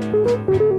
Música